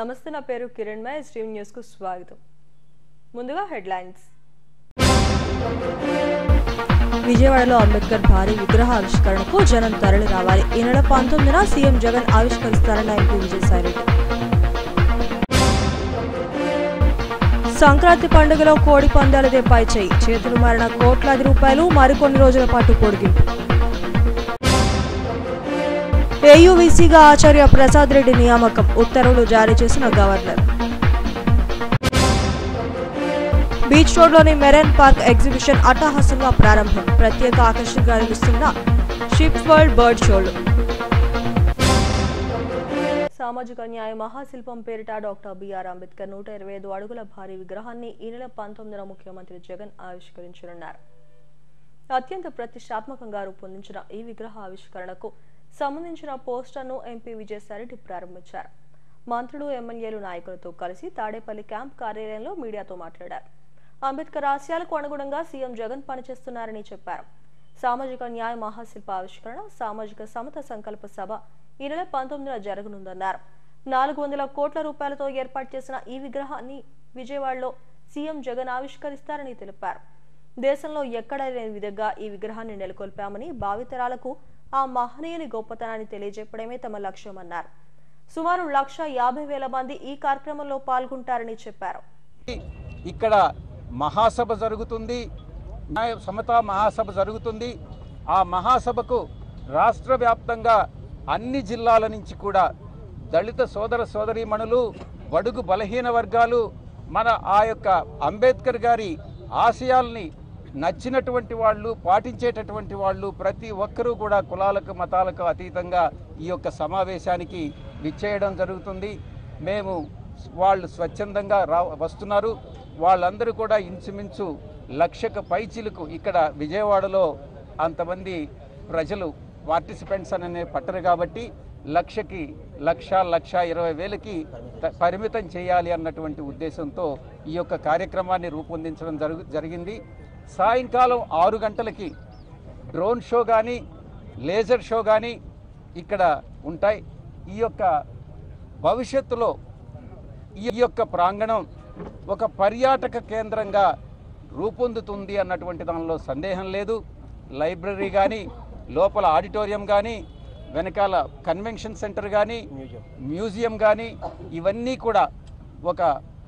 నమస్తే నా పేరు కిరణ్ మై స్ట్రీమ్ న్యూస్కు స్వాగతం. ముందుగా హెడ్లైన్స్. విజయవాడలో అంబేద్కర్ భారీ విగ్రహ ఆవిష్కరణకు జనం తరలి రావాలి. ఈ నెల పంతొమ్మిదిన సీఎం జగన్ ఆవిష్కరిస్తారని ఎంపీ విజయసాయిరెడ్డి. సంక్రాంతి పండుగలో కోడి పందాలదే పై చేయి చేతులు మారిన కోట్లాది రూపాయలు మరికొన్ని రోజుల పాటు పొడిగింపు. ఏయూవీసీగా ఆచార్య ప్రసాద్ రెడ్డి నియామకం. ఉత్తర్వులు జారీ చేసిన గవర్నర్. బీచ్ రోడ్లోని మెరైన్ పార్క్ ఎగ్జిబిషన్ అట్టహాసంగా ప్రారంభం. ప్రత్యేక ఆకర్షణగా నిలుస్తున్న షిప్ వరల్డ్ బర్డ్ షోలు. సామాజిక న్యాయ మహాశిల్పం పేరిట డాక్టర్ బిఆర్ అంబేద్కర్ నూట ఇరవై ఐదు అడుగుల భారీ విగ్రహాన్ని ఈ నెల పంతొమ్మిదిన ముఖ్యమంత్రి జగన్ ఆవిష్కరించనున్నారు. అత్యంత ప్రతిష్టాత్మకంగా రూపొందించిన ఈ విగ్రహ ఆవిష్కరణకు సంబంధించిన పోస్టర్ను ఎంపీ విజయసాయిరెడ్డి ప్రారంభించారు. మంత్రులు ఎమ్మెల్యేలు నాయకులతో కలిసి తాడేపల్లి క్యాంప్ కార్యాలయంలో మీడియాతో మాట్లాడారు. అంబేద్కర్ ఆశయాలకు అనుగుణంగా సీఎం జగన్ పనిచేస్తున్నారని చెప్పారు. సామాజిక న్యాయ మహాశిల్ప ఆవిష్కరణ సామాజిక సమత సంకల్ప సభ ఈ నెల పంతొమ్మిదిన జరగనుందన్నారు. నాలుగు వందల కోట్ల రూపాయలతో ఏర్పాటు చేసిన ఈ విగ్రహాన్ని విజయవాడలో సీఎం జగన్ ఆవిష్కరిస్తారని తెలిపారు. దేశంలో ఎక్కడా లేని విధంగా ఈ విగ్రహాన్ని నెలకొల్పామని భావితరాలకు ఆ మహనీయుని గొప్పతనాన్ని తెలియజెప్పడమే తమ లక్ష్యమన్నారు. సుమారు లక్ష యాభై వేల మంది ఈ కార్యక్రమంలో పాల్గొంటారని చెప్పారు. ఇక్కడ మహాసభ జరుగుతుంది. సమతా మహాసభ జరుగుతుంది. ఆ మహాసభకు రాష్ట్ర వ్యాప్తంగా అన్ని జిల్లాల నుంచి కూడా దళిత సోదర సోదరీమణులు బడుగు బలహీన వర్గాలు మన ఆ యొక్క అంబేద్కర్ గారి ఆశయాల్ని నచ్చినటువంటి వాళ్ళు పాటించేటటువంటి వాళ్ళు ప్రతి ఒక్కరూ కూడా కులాలకు మతాలకు అతీతంగా ఈ యొక్క సమావేశానికి విచ్చేయడం జరుగుతుంది. మేము వాళ్ళు స్వచ్ఛందంగా రా వస్తున్నారు. వాళ్ళందరూ కూడా ఇంచుమించు లక్షకు పైచిలకు ఇక్కడ విజయవాడలో అంతమంది ప్రజలు పార్టిసిపెంట్స్ అనే పట్టరు కాబట్టి లక్షకి లక్ష లక్ష ఇరవై వేలకి త- పరిమితం చేయాలి అన్నటువంటి ఉద్దేశంతో ఈ యొక్క కార్యక్రమాన్ని రూపొందించడం జరుగు జరిగింది. సాయంకాలం ఆరు గంటలకి డ్రోన్ షో కానీ లేజర్ షో కానీ ఇక్కడ ఉంటాయి. ఈ యొక్క భవిష్యత్తులో ఈ యొక్క ప్రాంగణం ఒక పర్యాటక కేంద్రంగా రూపొందుతుంది అన్నటువంటి దానిలో సందేహం లేదు. లైబ్రరీ కానీ లోపల ఆడిటోరియం కానీ వెనకాల కన్వెన్షన్ సెంటర్ కానీ మ్యూజియం కానీ ఇవన్నీ కూడా ఒక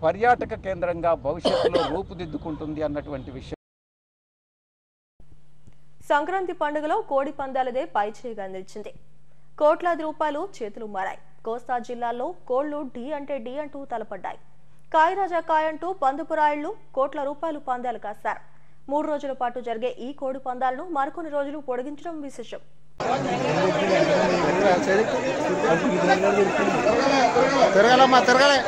పర్యాటక కేంద్రంగా భవిష్యత్తులో రూపుదిద్దుకుంటుంది అన్నటువంటి విషయం. సంక్రాంతి పండుగలో కోడి పందాలదే పై చేయగా నిలిచింది. కోట్లాది రూపాయలు చేతులు మారాయి. కోస్తా జిల్లాలో కోళ్ళు డి అంటే డి అంటూ తలపడ్డాయి. కాయరాజా కాయ అంటూ పందుపురాయిళ్ళు కోట్ల రూపాయలు పందాలు కాశారు. మూడు రోజుల పాటు జరిగే ఈ కోడి పందాలను మరికొన్ని రోజులు పొడిగించడం విశేషం. తిరగలమ్మా తిరగలే.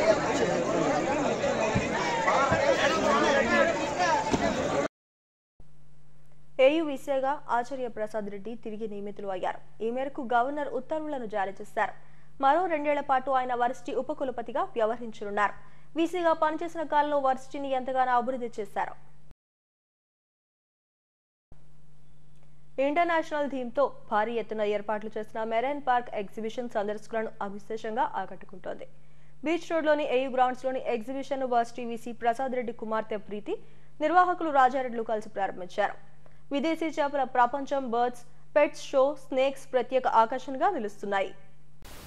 ఏయువిసిగా ఆచార్య ప్రసాద్ రెడ్డి తిరిగి నియమితులు అయ్యారు ఈ మేరకు గవర్నర్ ఉత్తర్వులను జారీ చేశారు. మరో రెండేళ్ళ పాటు ఆయన వర్సిటీ ఉపకులపతిగా వ్యవహరించనున్నారు. వీసీగా పనిచేసిన కాలంలో వర్సిటీని ఎంతగానో అభివృద్ధి చేశారు. ఇంటర్నేషనల్ థీమ్తో భారీ ఎత్తున ఏర్పాట్లు చేసిన మెరైన్ పార్క్ ఎగ్జిబిషన్ సందర్శకులను అవిశేషంగా ఆకట్టుకుంటోంది. బీచ్ రోడ్లోని AU గ్రౌండ్స్లోని exhibition varsity VC Prasad Reddy కుమార్తె ప్రీతి నిర్వాహకులు రాజారెడ్డిలు కలిసి ప్రారంభించారు. విదేశీ చేపల ప్రపంచం బర్డ్స్ పెట్స్ షో స్నేక్స్ ప్రత్యేక ఆకర్షణగా నిలుస్తున్నాయి.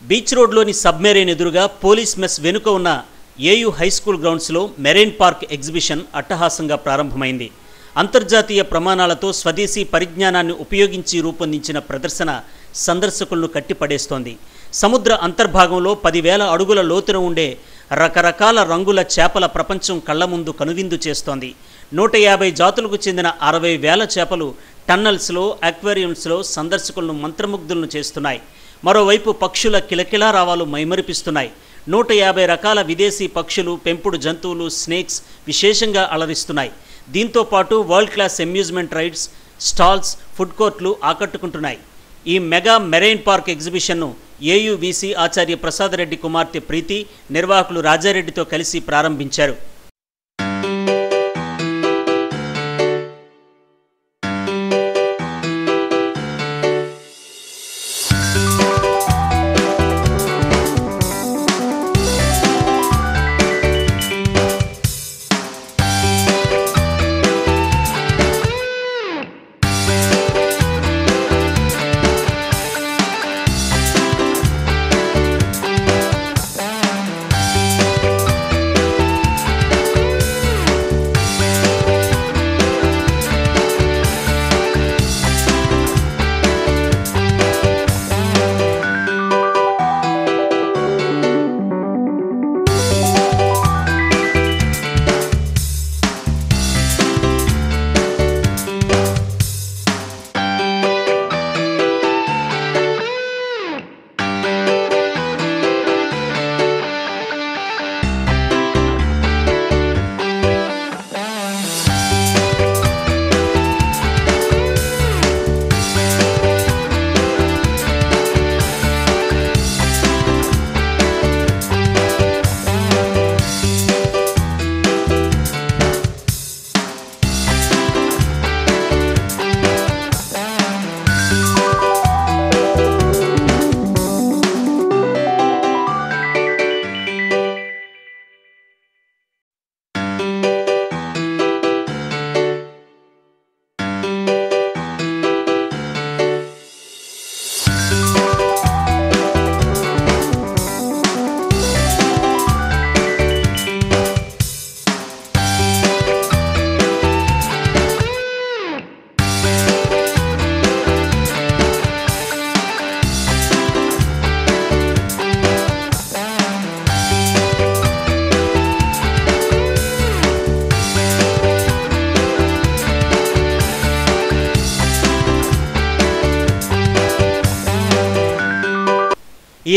బీచ్ రోడ్లోని సబ్మెరైన్ ఎదురుగా పోలీస్ మెస్ వెనుక ఉన్న ఏయు హై స్కూల్ గ్రౌండ్స్లో మెరైన్ పార్క్ ఎగ్జిబిషన్ అట్టహాసంగా ప్రారంభమైంది. అంతర్జాతీయ ప్రమాణాలతో స్వదేశీ పరిజ్ఞానాన్ని ఉపయోగించి రూపొందించిన ప్రదర్శన సందర్శకులను కట్టిపడేస్తోంది. సముద్ర అంతర్భాగంలో పదివేల అడుగుల లోతున ఉండే రకరకాల రంగుల చేపల ప్రపంచం కళ్ళ ముందు కనువిందు చేస్తోంది. నూట యాభై జాతులకు చెందిన అరవై వేల చేపలు టన్నల్స్లో అక్వేరియంస్లో సందర్శకులను మంత్రముగ్ధులను చేస్తున్నాయి. మరోవైపు పక్షుల కిలకిలా రావాలు మైమరిపిస్తున్నాయి. నూట యాభై రకాల విదేశీ పక్షులు పెంపుడు జంతువులు స్నేక్స్ విశేషంగా అలరిస్తున్నాయి. దీంతో పాటు world class amusement rides stalls food కోర్ట్లు ఆకట్టుకుంటున్నాయి. ఈ మెగా మెరైన్ పార్క్ ఎగ్జిబిషన్ను ఏయువిసి ఆచార్య ప్రసాద్ రెడ్డి కుమార్తె ప్రీతి నిర్వాహకులు రాజారెడ్డితో కలిసి ప్రారంభించారు.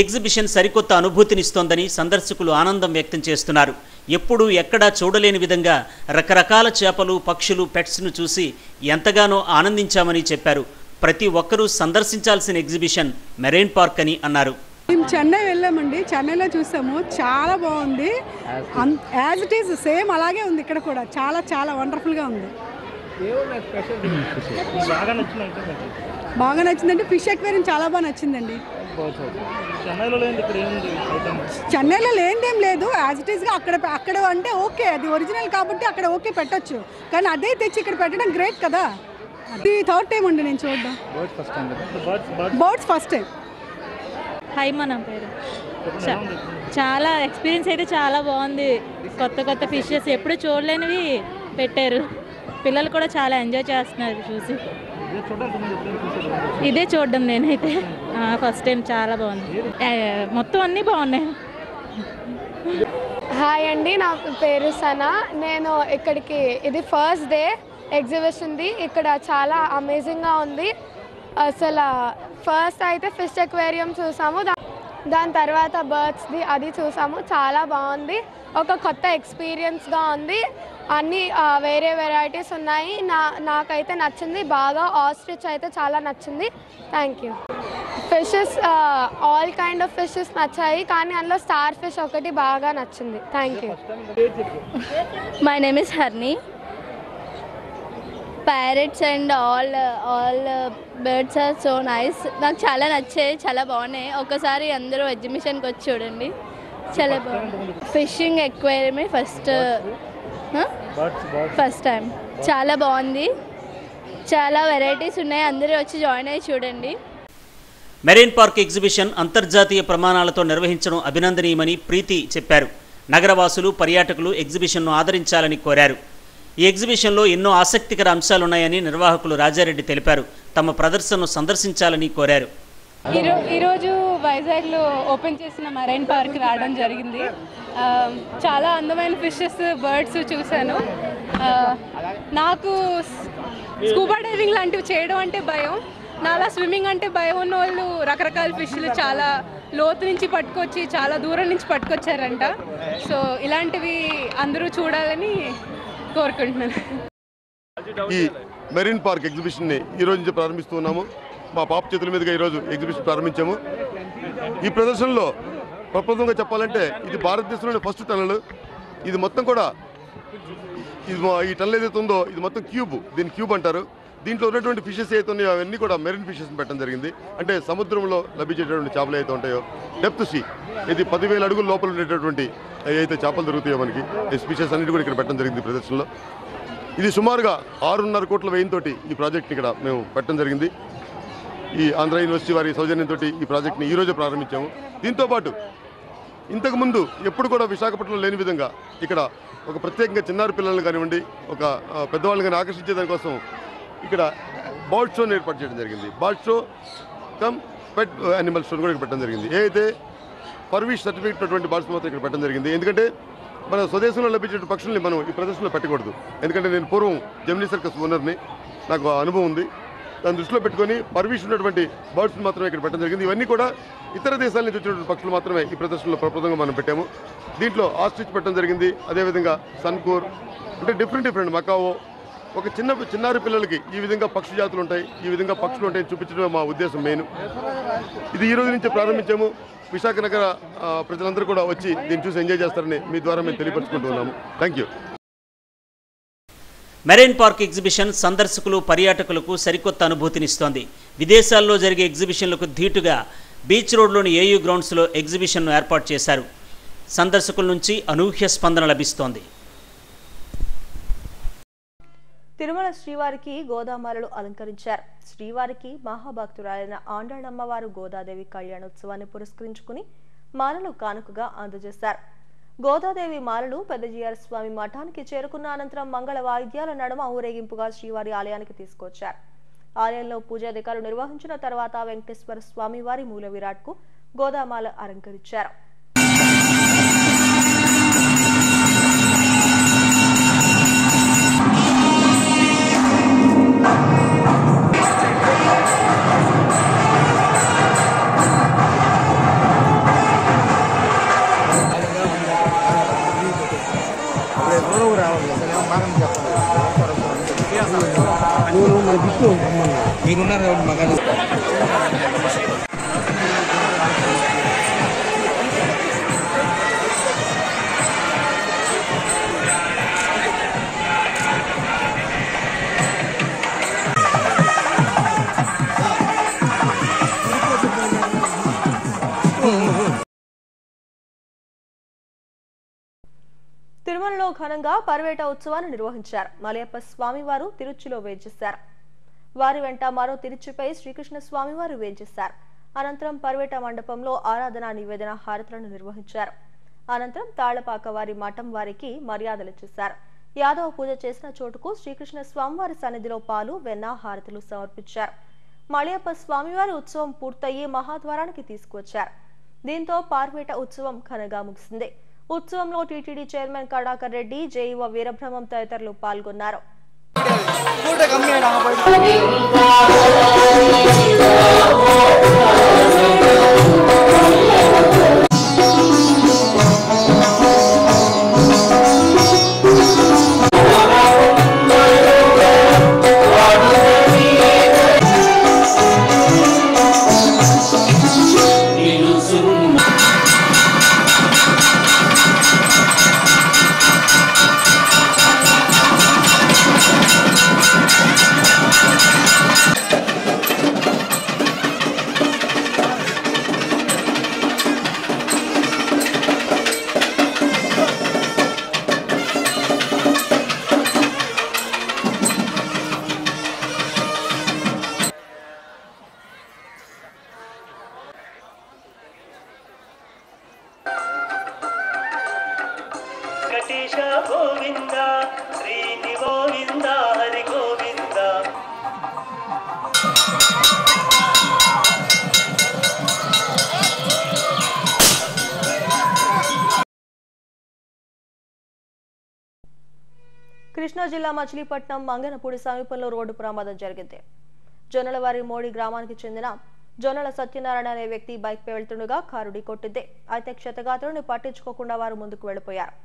ఎగ్జిబిషన్ సరికొత్త అనుభూతినిస్తోందని సందర్శకులు ఆనందం వ్యక్తం చేస్తున్నారు. ఎప్పుడూ ఎక్కడా చూడలేని విధంగా రకరకాల చేపలు పక్షులు పెట్స్ను చూసి ఎంతగానో ఆనందించామని చెప్పారు. ప్రతి ఒక్కరూ సందర్శించాల్సిన ఎగ్జిబిషన్ మెరైన్ పార్క్ అని అన్నారు. మేము చెన్నై వెళ్ళామండి. చెన్నైలో చూసాము. చాలా బాగుంది. యాజ్ ఇట్ ఈస్ సేమ్ అలాగే ఉంది ఇక్కడ కూడా. చాలా చాలా వండర్ఫుల్గా ఉంది. బాగా నచ్చిందంటే ఫిష్ ఎక్వేరియం చాలా బాగా నచ్చిందండి. చెన్నైలో లేనిదేం లేదు. యాజ్ ఇట్ ఈస్గా అక్కడ అక్కడ అంటే ఓకే. అది ఒరిజినల్ కాబట్టి అక్కడ ఓకే పెట్టొచ్చు. కానీ అదే తెచ్చి ఇక్కడ పెట్టడం గ్రేట్ కదా. అది థర్డ్ టైం అండి నేను చూడడం. Birds first time birds birds birds first time Haima నా పేరు. చా- చాలా ఎక్స్పీరియన్స్ అయితే చాలా బాగుంది. కొత్త కొత్త ఫిషెస్ ఎప్పుడు చూడలేనివి పెట్టారు. పిల్లలు కూడా చాలా ఎంజాయ్ చేస్తున్నారు చూసి. ఇదే చూడడం నేనైతే. ఫస్ట్ టైం చాలా బాగుంది. మొత్తం అన్నీ బాగున్నాయి. హాయ్ అండి నా పేరు సనా. నేను ఇక్కడికి ఇది ఫస్ట్ డే ఎగ్జిబిషన్ది ఇక్కడ చాలా అమేజింగ్గా ఉంది. అసలు ఫస్ట్ అయితే ఫిష్ అక్వేరియం చూసాము. దా- దాని తర్వాత బర్డ్స్ది అది చూసాము. చాలా బాగుంది. ఒక కొత్త ఎక్స్పీరియన్స్గా ఉంది. అన్ని వేరే వెరైటీస్ ఉన్నాయి. నా నాకైతే నచ్చింది. బాగా ఆస్ట్రిచ్ అయితే చాలా నచ్చింది. Thank you fishes all kind of fishes నచ్చాయి. కానీ అందులో స్టార్ ఫిష్ ఒకటి బాగా నచ్చింది. Thank you my name is Harni parrots and all all birds are so nice నాకు చాలా నచ్చాయి చాలా బాగున్నాయి. ఒకసారి అందరూ ఎగ్జిబిషన్కి వచ్చి చూడండి. చాలా బాగుంది. ఫిషింగ్ ఎక్వేరియమే ఫస్ట్ ఫస్ట్ టైం చాలా బాగుంది. చాలా వెరైటీస్ ఉన్నాయి. అందరూ వచ్చి జాయిన్ అయ్యి చూడండి. మెరైన్ పార్క్ ఎగ్జిబిషన్ అంతర్జాతీయ ప్రమాణాలతో నిర్వహించడం అభినందనీయమని ప్రీతి చెప్పారు. నగరవాసులు పర్యాటకులు ఎగ్జిబిషన్ను ఆదరించాలని కోరారు. ఈ ఎగ్జిబిషన్లో ఎన్నో ఆసక్తికర అంశాలున్నాయని నిర్వాహకులు రాజారెడ్డి తెలిపారు. తమ ప్రదర్శనను సందర్శించాలని కోరారు. ఈరోజు ఈరోజు వైజాగ్లో ఓపెన్ చేసిన మరైన్ పార్క్ రావడం జరిగింది. చాలా అందమైన ఫిషెస్ బర్డ్స్ చూశాను. నాకు స్కూబా డైవింగ్ లాంటివి చేయడం అంటే భయం. నాలా స్విమ్మింగ్ అంటే భయం ఉన్న వాళ్ళు రకరకాల ఫిష్లు చాలా లోతు నుంచి పట్టుకొచ్చి చాలా దూరం నుంచి పట్టుకొచ్చారంట. సో ఇలాంటివి అందరూ చూడాలని కోరుకుంటున్నాను. ఈ మెరీన్ పార్క్ ఎగ్జిబిషన్ని ఈ రోజు నుంచి ప్రారంభిస్తున్నాము మా పాప చేతుల మీదుగా ఈరోజు ఎగ్జిబిషన్ ప్రారంభించాము. ఈ ప్రదర్శనలో ప్రపంచంగా చెప్పాలంటే ఇది భారతదేశంలోని ఫస్ట్ టనల్ ఇది మొత్తం కూడా ఇది మా- ఈ టనల్ ఏదైతే ఉందో ఇది మొత్తం క్యూబ్ దీని క్యూబ్ అంటారు. దీంట్లో ఉన్నటువంటి ఫిషెస్ అయితే ఉన్నాయో అవన్నీ కూడా మెరీన్ ఫిషెస్ పెట్టడం జరిగింది. అంటే సముద్రంలో లభించేటటువంటి చేపలు అయితే ఉంటాయో డెప్త్ సీ ఇది పదివేల అడుగుల లోపల ఉండేటటువంటి అయితే చేపలు దొరుకుతాయో మనకి ఈ స్పీషెస్ అన్నిటి కూడా ఇక్కడ పెట్టడం జరిగింది ఈ ప్రదర్శనలో. ఇది సుమారుగా ఆరున్నర కోట్ల వ్యయంతో ఈ ప్రాజెక్ట్ని ఇక్కడ మేము పెట్టడం జరిగింది. ఈ ఆంధ్ర యూనివర్సిటీ వారి సౌజన్యంతో ఈ ప్రాజెక్ట్ని ఈ రోజే ప్రారంభించాము. దీంతోపాటు ఇంతకుముందు ఎప్పుడు కూడా విశాఖపట్నంలో లేని విధంగా ఇక్కడ ఒక ప్రత్యేకంగా చిన్నారు పిల్లలను కానివ్వండి ఒక పెద్దవాళ్ళని కానీ ఆకర్షించే దానికోసం ఇక్కడ బర్డ్ షోని ఏర్పాటు చేయడం జరిగింది. Bird show come pet animal షోని కూడా ఇక్కడ పెట్టడం జరిగింది. ఏదైతే పర్వీష్ సర్టిఫికేట్ ఉన్నటువంటి బర్డ్స్ మాత్రం ఇక్కడ పెట్టడం జరిగింది. ఎందుకంటే మన స్వదేశంలో లభించే పక్షుల్ని మనం ఈ ప్రదర్శనలో పెట్టకూడదు. ఎందుకంటే నేను పూర్వం జమినీ సర్కస్ ఓనర్ని. నాకు ఆ అనుభవం ఉంది. దాన్ని దృష్టిలో పెట్టుకొని పర్వీష్ ఉన్నటువంటి బర్డ్స్ని మాత్రమే ఇక్కడ పెట్టడం జరిగింది. ఇవన్నీ కూడా ఇతర దేశాల నుంచి వచ్చినటువంటి పక్షులు మాత్రమే ఈ ప్రదర్శనలో ప్రప్రదంగా మనం పెట్టాము. దీంట్లో ఆస్ట్రిచ్ పెట్టడం జరిగింది. అదేవిధంగా సన్కూర్ అంటే డిఫరెంట్ డిఫరెంట్ మకావో ఒక చిన్న చిన్నారి పిల్లలకి ఈ విధంగా పక్షి జాతులు ఉంటాయి ఈ విధంగా పక్షులు ఉంటాయి చూపించడం మా ఉద్దేశం మెయిన్. ఇది ఈ రోజు నుంచి ప్రారంభించాము. విశాఖ నగర ప్రజలందరూ కూడా వచ్చి దీన్ని చూసి ఎంజాయ్ చేస్తారని మీ ద్వారా మేము తెలియపరచుకుంటున్నాము thank you marine park exhibition సందర్శకులు పర్యాటకులకు సరికొత్త అనుభూతినిస్తోంది. విదేశాల్లో జరిగే ఎగ్జిబిషన్లకు ధీటుగా బీచ్ రోడ్లోని ఏయూ గ్రౌండ్స్లో ఎగ్జిబిషన్ను ఏర్పాటు చేశారు. సందర్శకుల నుంచి అనూహ్య స్పందన లభిస్తోంది. తిరుమల శ్రీవారికి గోదామాలలు అలంకరించారు. శ్రీవారికి మహాభక్తురాలైన ఆండాళ్ళమ్మవారు గోదాదేవి కళ్యాణోత్సవాన్ని పురస్కరించుకుని మాలలు కానుకగా అందజేశారు. గోదాదేవి మాలలు పెద్దజీఆర్ స్వామి మఠానికి చేరుకున్న అనంతరం మంగళ వాయిద్యాల నడుమ ఊరేగింపుగా శ్రీవారి ఆలయానికి తీసుకొచ్చారు. ఆలయంలో పూజాధికారులు నిర్వహించిన తర్వాత వెంకటేశ్వర స్వామి వారి మూల విరాట్కు గోదామాల అలంకరించారు. Nuru, nuru, nuru, nuru, makan. ఘనంగా పర్వేట ఉత్సవాన్ని నిర్వహించారు. మలయప్ప స్వామివారు తిరుచిలో వేంచేశారు వారి వెంట మరో తిరుచిపై శ్రీకృష్ణ స్వామివారు వేంచేశారు అనంతరం పర్వేట మండపంలో ఆరాధన నివేదన హారతులను నిర్వహించారు. అనంతరం తాళపాక వారి మఠం వారికి మర్యాదలు చేశారు యాదవ పూజ చేసిన చోటుకు శ్రీకృష్ణ స్వామివారి సన్నిధిలో పాలు వెన్న హారతులు సమర్పించారు. మలయప్ప స్వామివారి ఉత్సవం పూర్తయి మహాద్వారానికి తీసుకువచ్చారు. దీంతో పార్వేట ఉత్సవం ఘనంగా ముగిసింది. ఉత్సవంలో TTD chairman Kadakar Reddy JEO Veerabrahmam తదితరులు పాల్గొన్నారు. వెంకటేశ గోవింద శ్రీని గోవింద హరి గోవింద. కృష్ణా జిల్లా మచిలీపట్నం మంగనపూడి సమీపంలో రోడ్డు ప్రమాదం జరిగింది. జొన్నలవారి మోడి గ్రామానికి చెందిన జొన్నల సత్యనారాయణ అనే వ్యక్తి బైక్ పై వెళ్తుండగా కారు ఢీకొట్టింది. అయితే క్షతగాత్రుని పట్టించుకోకుండా వారు ముందుకు వెళ్ళిపోయారు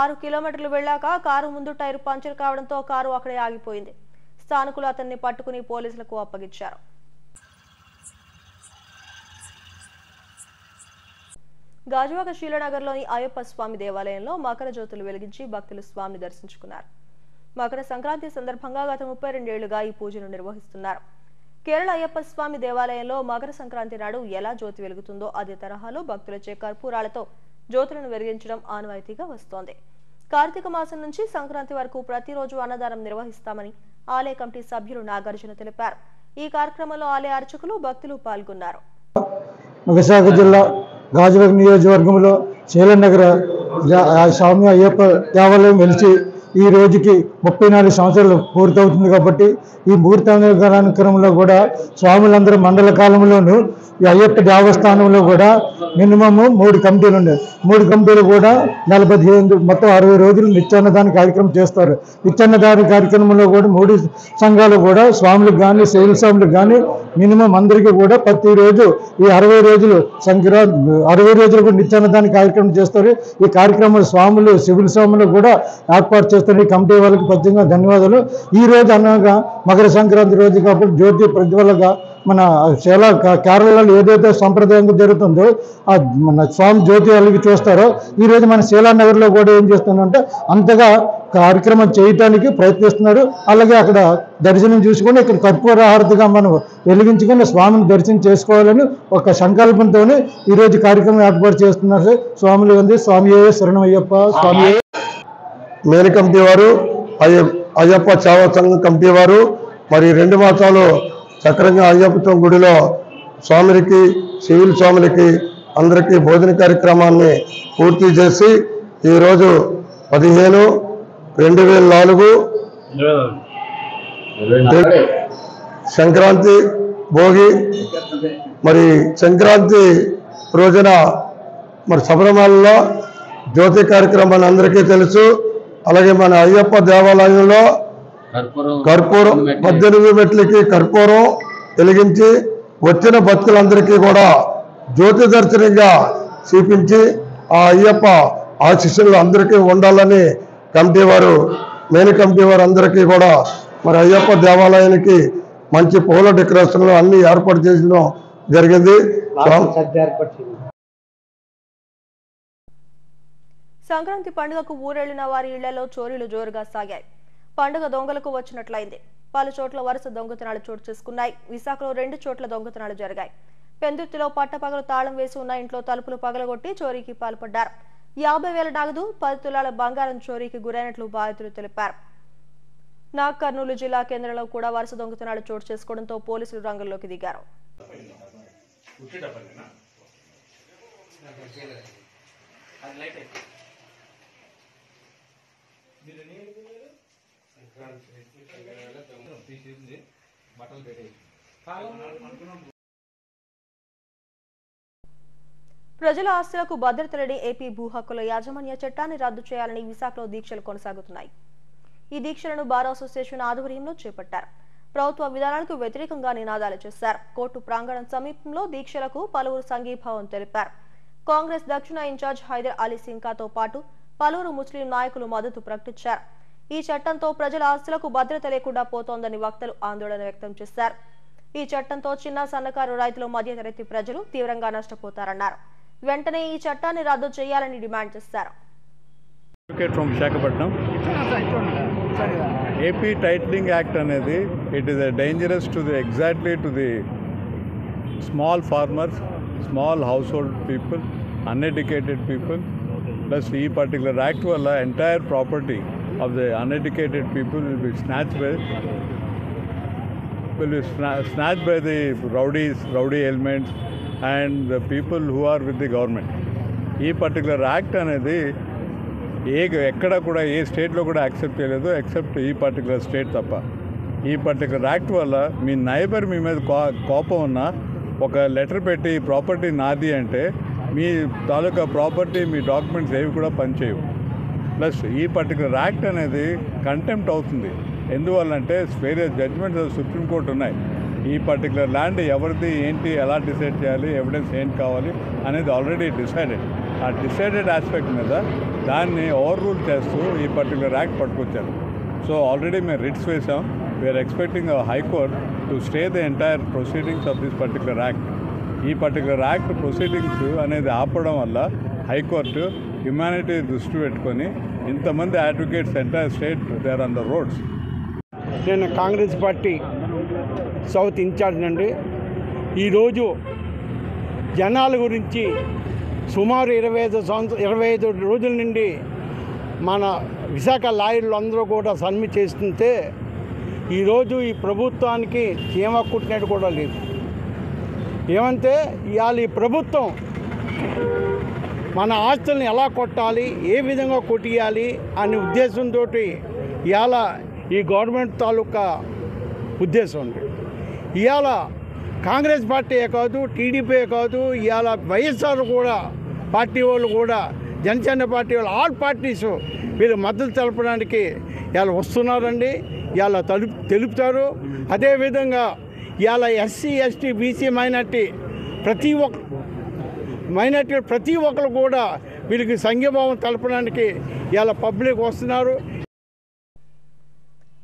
ఆరు కిలోమీటర్లు వెళ్ళాక కారు ముందు టైరు పంచర్ కావడంతో కారు అక్కడే ఆగిపోయింది. స్థానికులు అతన్ని పట్టుకుని పోలీసులకు అప్పగించారు. గాజువాక శీలనగర్లోని అయ్యప్ప స్వామి దేవాలయంలో మకర జ్యోతులు వెలిగించి భక్తులు స్వామిని దర్శించుకున్నారు. మకర సంక్రాంతి సందర్భంగా గత ముప్పై రెండేళ్ళుగా ఈ పూజను నిర్వహిస్తున్నారు. కేరళ అయ్యప్ప స్వామి దేవాలయంలో మకర సంక్రాంతి నాడు ఎలా జ్యోతి వెలుగుతుందో అదే తరహాలో భక్తులచే కర్పూరాలతో జ్యోతులను వెలిగించడం ఆనవాయితీగా వస్తోంది. కార్తీక మాసం నుంచి సంక్రాంతి వరకు ప్రతిరోజు అన్నదానం నిర్వహిస్తామని ఆలయ కమిటీ సభ్యులు నాగార్జున తెలిపారు. ఈ కార్యక్రమంలో ఆలయ అర్చకులు భక్తులు పాల్గొన్నారు. విశాఖ జిల్లా గాజువాక నియోజకవర్గంలో శీలనగర స్వామి అయ్యప్ప దేవాలయం వెలిచి ఈ రోజుకి ముప్పై నాలుగు సంవత్సరాలు పూర్తవుతుంది కాబట్టి ఈ ముహూర్తానుక్రమంలో కూడా స్వాములందరూ మండల కాలంలోనూ ఈ అయ్యప్ప దేవస్థానంలో కూడా మినిమమ్ మూడు కమిటీలు ఉన్నాయి మూడు కమిటీలు కూడా నలభై మొత్తం అరవై రోజులు నిత్యాన్నదాన కార్యక్రమం చేస్తారు. నిత్యాన్నదాన కార్యక్రమంలో కూడా మూడు సంఘాలు కూడా స్వాములకు కానీ శైలి స్వాములకు కానీ మినిమం అందరికీ కూడా ప్రతిరోజు ఈ అరవై రోజులు సంక్రాంతి అరవై రోజులు కూడా నిత్యాన్నదాన కార్యక్రమం చేస్తారు. ఈ కార్యక్రమం స్వాములు సివిల్ స్వాములు కూడా ఏర్పాటు చేస్తారు కమిటీ వాళ్ళకి ప్రత్యేకంగా ధన్యవాదాలు. ఈ రోజు అనగా మకర సంక్రాంతి రోజు కాబట్టి జ్యోతి ప్రజ్వలగా మన చాలా కేరళలో ఏదైతే సంప్రదాయంగా జరుగుతుందో ఆ మన స్వామి జ్యోతి వాళ్ళకి చూస్తారో ఈ రోజు మన శీలానగర్లో కూడా ఏం చేస్తుందంటే అంతగా కార్యక్రమం చేయటానికి ప్రయత్నిస్తున్నారు. అలాగే అక్కడ దర్శనం చూసుకొని ఇక్కడ కర్పూరహారతిగా మనం వెలిగించుకొని స్వామిని దర్శనం చేసుకోవాలని ఒక సంకల్పంతోనే ఈరోజు కార్యక్రమం ఏర్పాటు చేస్తున్నారు. స్వాములు ఉంది స్వామి శరణమయ్యప్ప స్వామి మేలు కమిటీ వారు అయ్య అయ్యప్ప చావ సంఘం కమిటీ వారు మరి రెండు మాసాలు చక్రంగా అయ్యప్ప గుడిలో స్వాములకి సివిల్ స్వాములకి అందరికీ భోజన కార్యక్రమాన్ని పూర్తి చేసి ఈరోజు పదిహేను రెండు వేల నాలుగు సంక్రాంతి భోగి మరి సంక్రాంతి రోజున మరి శబరిమలలో జ్యోతి కార్యక్రమాన్ని అందరికీ తెలుసు. అలాగే మన అయ్యప్ప దేవాలయంలో కర్పూరం పద్దెనిమిది మెట్లకి కర్పూరం వెలిగించి వచ్చిన భక్తులందరికీ కూడా జ్యోతి దర్శనంగా చూపించి ఆ అయ్యప్ప ఆశీస్సులు అందరికీ ఉండాలని కమిటీ వారు మెయిన్ కమిటీ వారు అందరికీ కూడా మరి అయ్యప్ప దేవాలయానికి మంచి పూల డెకరేషన్లు అన్ని ఏర్పాటు చేయడం జరిగింది. సంక్రాంతి పండుగకు ఊరెళ్ళిన వారి ఇళ్ళలో చోరీలు జోరుగా సాగాయి. పండుగ దొంగలకు వచ్చినట్లయింది. పలు చోట్ల వరుస దొంగతనాలు చోటు చేసుకున్నాయి. విశాఖలో రెండు చోట్ల దొంగతనాలు జరిగాయి. పెందుర్తిలో పట్టపగలు తాళం వేసి ఉన్న ఇంట్లో తలుపులు పగలగొట్టి చోరీకి పాల్పడ్డారు. యాభై వేల నగదు పది తులాల బంగారం చోరీకి గురైనట్లు బాధితులు తెలిపారు. నాగ్ కర్నూలు జిల్లా కేంద్రంలో కూడా వరుస దొంగతనాలు చోటు చేసుకోవడంతో పోలీసులు రంగంలోకి దిగారు. ప్రజల ఆస్తులకు భద్రత లేని ఏపీ భూ హక్కుల యాజమాన్య చట్టాన్ని రద్దు చేయాలని విశాఖలో దీక్షలు కొనసాగుతున్నాయి. ఈ దీక్షలను బార్ అసోసియేషన్ ఆధ్వర్యంలో చేపట్టారు. ప్రభుత్వ విధానాలకు వ్యతిరేకంగా నినాదాలు చేశారు. కోర్టు ప్రాంగణం సమీపంలో దీక్షలకు పలువురు సంఘీభావం తెలిపారు. కాంగ్రెస్ దక్షిణ ఇన్ఛార్జ్ హైదర్ అలీ సింకాతో పాటు పలువురు ముస్లిం నాయకులు మద్దతు ప్రకటించారు. ఈ చట్టంతో ప్రజల ఆస్తులకు భద్రత లేకుండా పోతోందని వక్తలు ఆందోళన వ్యక్తం చేశారు. ఈ చట్టంతో చిన్న సన్నకారు రైతులు మధ్యతరగతి ప్రజలు తీవ్రంగా నష్టపోతారన్నారు. వెంటనే ఈ చట్టాన్ని రద్దు చేయాలని డిమాండ్ చేశారు. From Visakhapatnam AP titling act అనేది it is dangerous to the exactly to the small farmers small household people uneducated people plus ఈ పర్టికులర్ యాక్ట్ వల్ల entire property of the uneducated people will be snatch by will be snatch by the rowdies rowdy rowdy and and the people who are with the ఈ particular act అనేది ఏ ఎక్కడ కూడా ఏ స్టేట్లో కూడా accept చేయలేదు except ఈ పర్టికులర్ స్టేట్ తప్ప. ఈ పర్టికులర్ యాక్ట్ వల్ల మీ నైబర్ మీ మీద కో- కోపం ఉన్న ఒక లెటర్ పెట్టి ప్రాపర్టీ నాది అంటే మీ తాలూకా ప్రాపర్టీ మీ డాక్యుమెంట్స్ ఏవి కూడా పనిచేయవు. ప్లస్ ఈ పర్టికులర్ యాక్ట్ అనేది కంటెంప్ట్ అవుతుంది. ఎందువల్లంటే వేరియస్ జడ్జ్మెంట్స్ సుప్రీంకోర్టు ఉన్నాయి. ఈ పర్టికులర్ ల్యాండ్ ఎవరిది ఏంటి ఎలా డిసైడ్ చేయాలి ఎవిడెన్స్ ఏంటి కావాలి అనేది ఆల్రెడీ డిసైడెడ్. ఆ డిసైడెడ్ ఆస్పెక్ట్ మీద దాన్ని ఓవర్ రూల్ చేస్తూ ఈ పర్టికులర్ యాక్ట్ పట్టుకొచ్చారు. సో ఆల్రెడీ మేము రిట్స్ వేసాం we are expecting high court to stay the entire proceedings of this particular act ఈ పర్టికులర్ యాక్ట్ ప్రొసీడింగ్స్ అనేది ఆపడం వల్ల హైకోర్టు హ్యుమానిటీ దృష్టి పెట్టుకొని ఇంతమంది advocates entire state there on the roads నేను కాంగ్రెస్ పార్టీ సౌత్ ఇన్ఛార్జ్ అండి ఈరోజు జనాల గురించి సుమారు ఇరవై ఐదు సంవత్సరం ఇరవై ఐదు రోజుల నుండి మన విశాఖ లాయర్లు అందరూ కూడా సమ్మె చేస్తుంటే ఈరోజు ఈ ప్రభుత్వానికి చీమ కుట్టినట్టు కూడా లేదు. ఏమంటే ఇవాళ ఈ ప్రభుత్వం మన ఆస్తుల్ని ఎలా కొట్టాలి ఏ విధంగా కొట్టియాలి అనే ఉద్దేశంతో ఇవాళ ఈ గవర్నమెంట్ తాలూకా ఉద్దేశం ఉంది. ఇవాళ కాంగ్రెస్ పార్టీయే కాదు టీడీపీ కాదు ఇవాళ వైఎస్ఆర్ కూడా పార్టీ వాళ్ళు కూడా జనసేన పార్టీ వాళ్ళు ఆల్ పార్టీస్ వీళ్ళు మద్దతు తెలపడానికి ఇవాళ వస్తున్నారండి. ఇవాళ తలుపు తెలుపుతారు. అదేవిధంగా ఇవాళ ఎస్సీ ఎస్టీ బీసీ మైనార్టీ ప్రతి ఒక్క మైనార్టీ ప్రతి ఒక్కరు కూడా వీళ్ళకి సంఘీభావం తెలపడానికి ఇవాళ పబ్లిక్ వస్తున్నారు.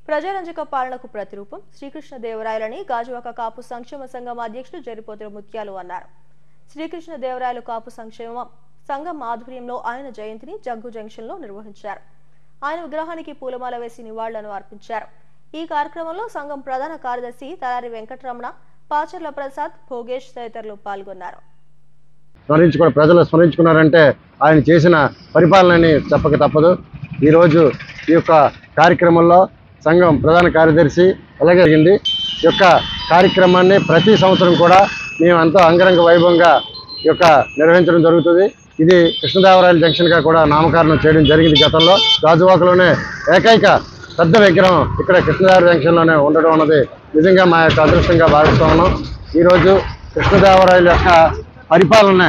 ప్రజారంజక పాలనకు ప్రతిరూపం శ్రీకృష్ణదేవరాయలని గాజువాక కాపు సంక్షేమ సంఘం అధ్యక్షుడు జరిపోతుల ముత్యాలు అన్నారు. శ్రీకృష్ణదేవరాయలు కాపు సంక్షేమ సంఘం ఆధ్వర్యంలో ఆయన జయంతిని జగ్గు జంక్షన్లో నిర్వహించారు. ఆయన విగ్రహానికి పూలమాల వేసి నివాళులను అర్పించారు. ఈ కార్యక్రమంలో సంఘం ప్రధాన కార్యదర్శి తలారి వెంకటరమణ పాచర్ల ప్రసాద్ భోగేష్ తదితరులు పాల్గొన్నారు. స్మరించుకున్న ప్రజలు స్మరించుకున్నారంటే ఆయన చేసిన పరిపాలనని చెప్పక తప్పదు. ఈరోజు ఈ యొక్క కార్యక్రమంలో సంఘం ప్రధాన కార్యదర్శి అలాగే జరిగింది. ఈ యొక్క కార్యక్రమాన్ని ప్రతి సంవత్సరం కూడా మేము ఎంతో అంగరంగ వైభవంగా ఈ యొక్క నిర్వహించడం జరుగుతుంది. ఇది కృష్ణదేవరాయల జంక్షన్గా కూడా నామకరణం చేయడం జరిగింది గతంలో. గాజువాకలోనే ఏకైక పెద్ద విగ్రహం ఇక్కడ కృష్ణదేవర జంక్షన్లోనే ఉండడం అన్నది నిజంగా మా యొక్క అదృష్టంగా భావిస్తా ఉన్నాం. ఈరోజు కృష్ణదేవరాయల యొక్క పరిపాలన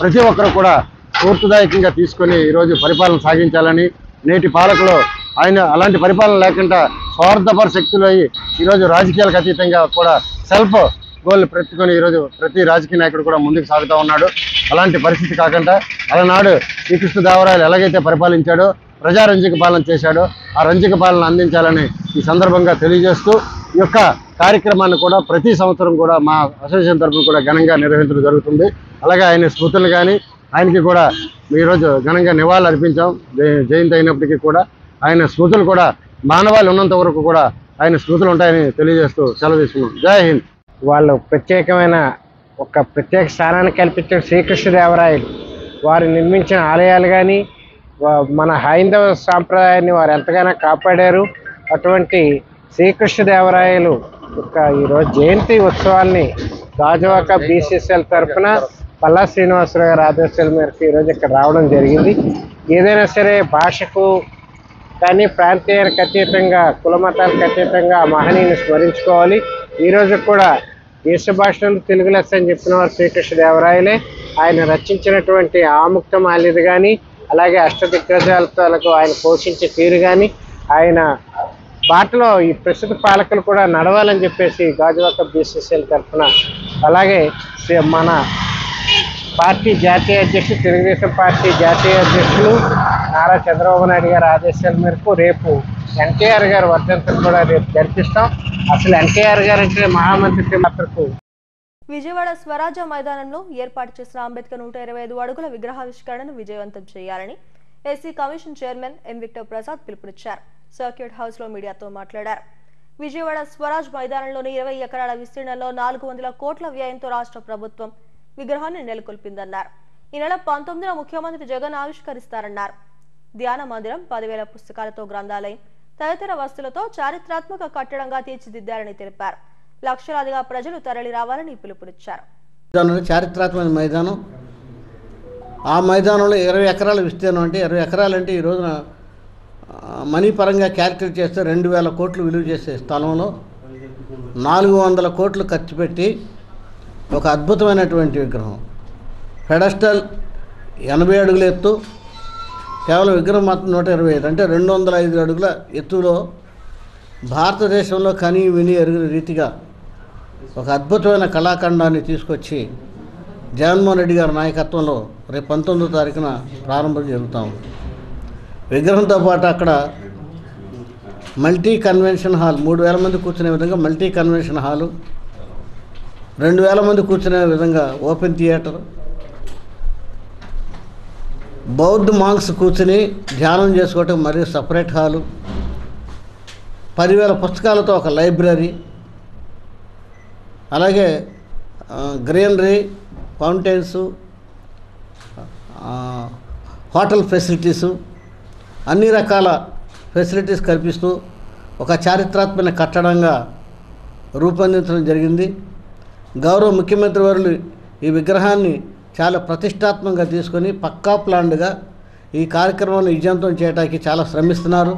ప్రతి ఒక్కరు కూడా స్ఫూర్తిదాయకంగా తీసుకొని ఈరోజు పరిపాలన సాగించాలని నేటి పాలకులు ఆయన అలాంటి పరిపాలన లేకుండా స్వార్థపర శక్తులు అయ్యి ఈరోజు రాజకీయాలకు అతీతంగా కూడా సెల్ఫ్ గోల్ పెట్టుకొని ఈరోజు ప్రతి రాజకీయ నాయకుడు కూడా ముందుకు సాగుతూ ఉన్నాడు. అలాంటి పరిస్థితి కాకుండా అలనాడు శ్రీకృష్ణదేవరాయలు ఎలాగైతే పరిపాలించాడో ప్రజారంజక పాలన చేశాడో. ఆ రంజక పాలన అందించాలని ఈ సందర్భంగా తెలియజేస్తూ ఈ యొక్క కార్యక్రమాన్ని కూడా ప్రతి సంవత్సరం కూడా మా అసోసియేషన్ తరఫున కూడా ఘనంగా నిర్వహించడం జరుగుతుంది. అలాగే ఆయన స్మృతులు కానీ ఆయనకి కూడా ఈరోజు ఘనంగా నివాళులు అర్పించాం. జయంతి అయినప్పటికీ కూడా ఆయన స్మృతులు కూడా మానవాళి ఉన్నంత వరకు కూడా ఆయన స్మృతులు ఉంటాయని తెలియజేస్తూ సెలవు తీసుకున్నాం. జై హింద్. వాళ్ళు ప్రత్యేకమైన ఒక ప్రత్యేక స్థానాన్ని కల్పించిన శ్రీకృష్ణదేవరాయలు. వారు నిర్మించిన ఆలయాలు కానీ మన హైందవ సాంప్రదాయాన్ని వారు ఎంతగానో కాపాడారు. అటువంటి శ్రీకృష్ణదేవరాయలు యొక్క ఈరోజు జయంతి ఉత్సవాల్ని గాజువాక బీసీసీఎల్ తరఫున పల్లా శ్రీనివాసరావు గారి ఆదేశాల మేరకు ఈరోజు ఇక్కడ రావడం జరిగింది. ఏదైనా సరే భాషకు కానీ ప్రాంతీయానికి అతీతంగా కుల మతాలకు అతీతంగా ఆ మహనీయుని స్మరించుకోవాలి. ఈరోజు కూడా దేశ భాషలు తెలుగు లెస్స అని చెప్పిన వారు శ్రీకృష్ణదేవరాయలే. ఆయన రచించినటువంటి ఆముక్త మాల్యది కానీ అలాగే అష్టదిగ్గజాలతో ఆయన పోషించే తీరు కానీ ఆయన బాటలో ఈ ప్రస్తుత పాలకులు కూడా నడవాలని చెప్పేసి గాజువాక బీసీసీఎల్ తరఫున అలాగే మన పార్టీ జాతీయ అధ్యక్షులు తెలుగుదేశం పార్టీ జాతీయ అధ్యక్షులు నారా చంద్రబాబు నాయుడు గారి ఆదేశాల మేరకు రేపు ఎన్టీఆర్ గారి వర్ధంతిని కూడా రేపు జరిపిస్తాం. అసలు ఎన్టీఆర్ గారు అంటే మహామంత్రి మాత్రకు విజయవాడ స్వరాజ్య మైదానంలో ఏర్పాటు చేసిన అంబేద్కర్ నూట ఇరవై ఐదు అడుగుల విగ్రహావిష్కరణను విజయవంతం చేయాలని SC commission chairman M Victor Prasad పిలుపునిచ్చారు. సర్క్యూట్ హౌస్లో మీడియాతో మాట్లాడారు. విజయవాడ స్వరాజ్ మైదానంలోని ఇరవై ఎకరాల విస్తీర్ణంలో నాలుగు వందల కోట్ల వ్యయంతో రాష్ట్ర ప్రభుత్వం విగ్రహాన్ని నెలకొల్పిందన్నారు. ఈ నెల పంతొమ్మిదిన ముఖ్యమంత్రి జగన్ ఆవిష్కరిస్తారన్నారు. ధ్యాన మందిరం పదివేల పుస్తకాలతో గ్రంథాలయం తదితర వస్తువులతో చారిత్రాత్మక కట్టడంగా తీర్చిదిద్దారని తెలిపారు. లక్షలాదిగా ప్రజలు తరలి రావాలని పిలుపునిచ్చారు. చారిత్రాత్మక మైదానం. ఆ మైదానంలో ఇరవై ఎకరాల విస్తీర్ణం అంటే ఇరవై ఎకరాలు అంటే ఈ రోజున మనీ పరంగా క్యాలిక్యులేట్ చేస్తే రెండు వేల కోట్లు విలువ చేసే స్థలంలో నాలుగు వందల కోట్లు ఖర్చు పెట్టి ఒక అద్భుతమైనటువంటి విగ్రహం. పెడస్టల్ ఎనభై అడుగుల ఎత్తు కేవలం విగ్రహం మాత్రం నూట ఇరవై ఐదు అంటే రెండు వందల ఐదు అడుగుల ఎత్తులో భారతదేశంలో కనీ విని ఎరుగిన రీతిగా ఒక అద్భుతమైన కళాఖండాన్ని తీసుకొచ్చి జగన్మోహన్ రెడ్డి గారి నాయకత్వంలో రేపు పంతొమ్మిదో తారీఖున ప్రారంభం జరుగుతూ ఉంది. విగ్రహంతో పాటు అక్కడ మల్టీ కన్వెన్షన్ హాల్ మూడు వేల మంది కూర్చునే విధంగా మల్టీ కన్వెన్షన్ హాలు రెండు వేల మంది కూర్చునే విధంగా ఓపెన్ థియేటర్ బౌద్ధ మాంగ్స్ కూర్చుని ధ్యానం చేసుకోవటం మరియు సపరేట్ హాలు పదివేల పుస్తకాలతో ఒక లైబ్రరీ అలాగే గ్రీనరీ ఫౌంటైన్స్ హోటల్ ఫెసిలిటీసు అన్ని రకాల ఫెసిలిటీస్ కల్పిస్తూ ఒక చారిత్రాత్మక కట్టడంగా రూపొందించడం జరిగింది. గౌరవ ముఖ్యమంత్రి వారు ఈ విగ్రహాన్ని చాలా ప్రతిష్టాత్మకంగా తీసుకొని పక్కా ప్లాన్డ్గా ఈ కార్యక్రమాన్ని విజయవంతం చేయడానికి చాలా శ్రమిస్తున్నారు.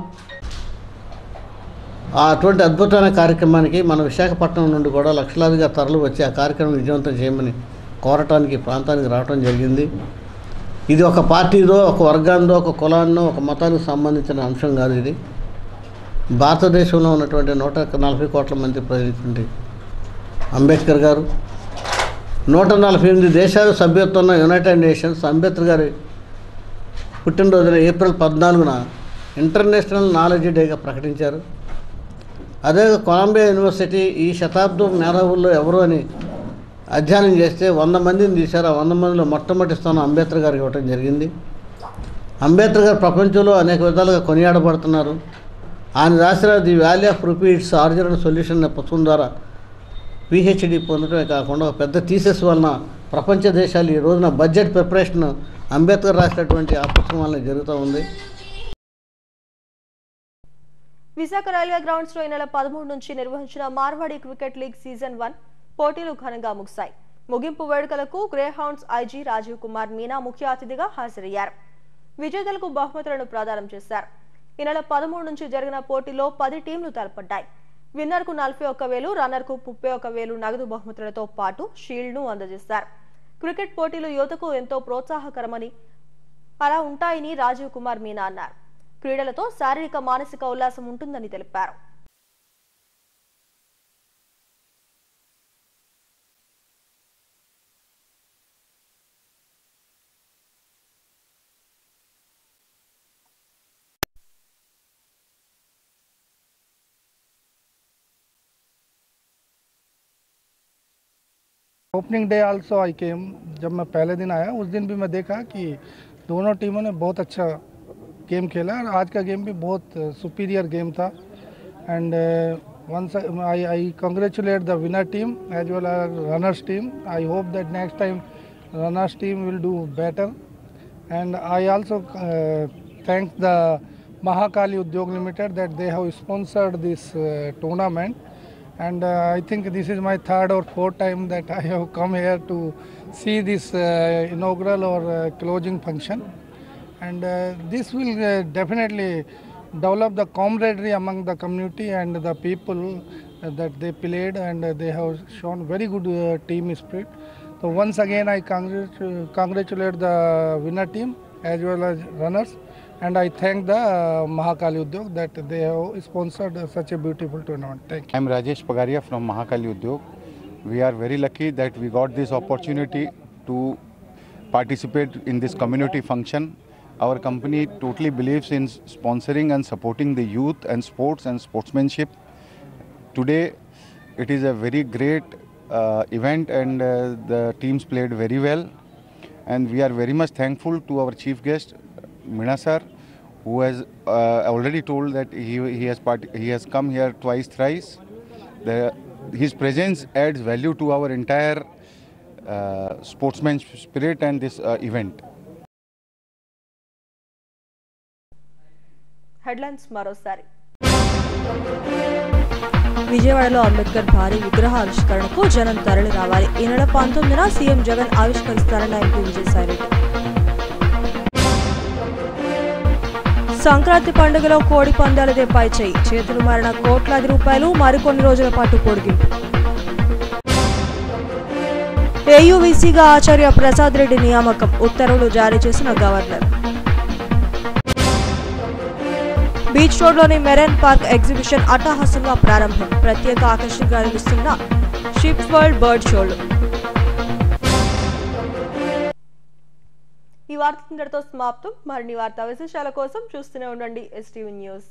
అటువంటి అద్భుతమైన కార్యక్రమానికి మన విశాఖపట్నం నుండి కూడా లక్షలాదిగా తరలి వచ్చి ఆ కార్యక్రమం విజయవంతం చేయమని కోరటానికి ప్రాంతానికి రావడం జరిగింది. ఇది ఒక పార్టీదో ఒక వర్గాన్నో ఒక కులాన్నో ఒక మతానికి సంబంధించిన అంశం కాదు ఇది. భారతదేశంలో ఉన్నటువంటి నూట నలభై కోట్ల మంది ప్రజలటువంటి అంబేద్కర్ గారు నూట నలభై ఎనిమిది దేశాలు సభ్యత్వం యునైటెడ్ నేషన్స్ అంబేద్కర్ గారి పుట్టినరోజున ఏప్రిల్ పద్నాలుగున ఇంటర్నేషనల్ నాలెడ్జ్ డేగా ప్రకటించారు. అదే కొలంబియా యూనివర్సిటీ ఈ శతాబ్దం మేధావుల్లో ఎవరు అని అధ్యయనం చేస్తే వంద మందిని తీశారు. ఆ వంద మందిలో మొట్టమొదటి స్థానం అంబేద్కర్ గారికి ఇవ్వటం జరిగింది. అంబేద్కర్ గారు ప్రపంచంలో అనేక విధాలుగా కొనియాడబడుతున్నారు. ఆయన రాసిన the valley of rupees its solution అనే పుస్తకం ద్వారా పిహెచ్డి పొందడమే కాకుండా ఒక పెద్ద థీసెస్ వలన ప్రపంచ దేశాలు ఈ రోజున బడ్జెట్ ప్రిపరేషన్ అంబేద్కర్ రాసినటువంటి ఆ పుస్తకం వలన జరుగుతూ ఉంది. విశాఖ రైల్వే గ్రౌండ్స్లో ఈ నెల పదమూడు నుంచి నిర్వహించిన Marwadi cricket league season one పోటీలు ఘనంగా ముగిశాయి. ముగింపు వేడుకలకు grey hounds IG Rajiv Kumar Meena ముఖ్య అతిథిగా హాజరయ్యారు. విజేతలకు బహుమతులను ప్రదానం చేశారు. ఈ నెల పదమూడు నుంచి జరిగిన పోటీలో పది టీంలు తలపడ్డాయి. విన్నర్కు నలభై ఒక్క వేలు రన్నర్కు ముప్పై ఒక్క వేలు నగదు బహుమతులతో పాటు షీల్డ్ను అందజేశారు. క్రికెట్ పోటీలు యువతకు ఎంతో ప్రోత్సాహకరమని అలా ఉంటాయని రాజీవ్ కుమార్ మీనా అన్నారు. క్రీడలతో శారీరక మానసిక ఉల్లాసం ఉంటుందని తెలిపారు opening day also I came जब मैं पहले दिन आया उस दिन भी मैं देखा कि दोनों टीमों ने बहुत अच्छा गेम खेला और आज का गेम भी बहुत सुपीरियर गेम था। And once I I congratulate the winner team as well are runners team I hope that next time runners team will do better and I also thanks the Mahakali Udyog limited that they have sponsored this tournament and I think this is my third or fourth time that I have come here to see this inaugural or closing function And uh, this will uh, definitely develop the camaraderie among the community and the people uh, that they played and they have shown very good team spirit. So once again I congrat- congratulate the winner team as well as runners and I thank the uh, Mahakali Udyog that they have sponsored uh, such a beautiful tournament. Thank you. I'm Rajesh Pagaria from Mahakali Udyog. We are very lucky that we got this opportunity to participate in this community function. Our company totally believes in sponsoring and supporting the youth and sports and sportsmanship. Today, it is a very great uh, event and uh, the teams played very well. And we are very much thankful to our chief guest, Mina sir, who has uh, already told that he, he, has part- he has come here twice, thrice. The, his presence adds value to our entire uh, sportsman spirit and this uh, event. Headlines మరోసారి. విజయవాడలో అంబేద్కర్ భారీ విగ్రహ ఆవిష్కరణకు జనం తరలి రావాలి. ఈ నెల పంతొమ్మిదిన సీఎం జగన్ ఆవిష్కరిస్తారని ఎంపీ విజయసాయిరెడ్డి సంక్రాంతి పండుగలో కోడి పందాలదే పై చేయి చేతులు మారిన కోట్లాది రూపాయలు మరికొన్ని రోజుల పాటు పొడిగింపు. ఏయూవీసీగా ఆచార్య ప్రసాద్ రెడ్డి నియామకం. ఉత్తర్వులు జారీ చేసిన గవర్నర్. బీచ్ రోడ్లోని మెరైన్ పార్క్ ఎగ్జిబిషన్ అట్టహాసంగా ప్రారంభం. ప్రత్యేక ఆకర్షణగా నిలుస్తున్న షిప్ వరల్డ్ బర్డ్ షోలు. ఈ వార్త ఇంతటితో సమాప్తం. మరిన్ని వార్తా విశేషాల కోసం చూస్తూనే ఉండండి ఎస్టీవీ న్యూస్.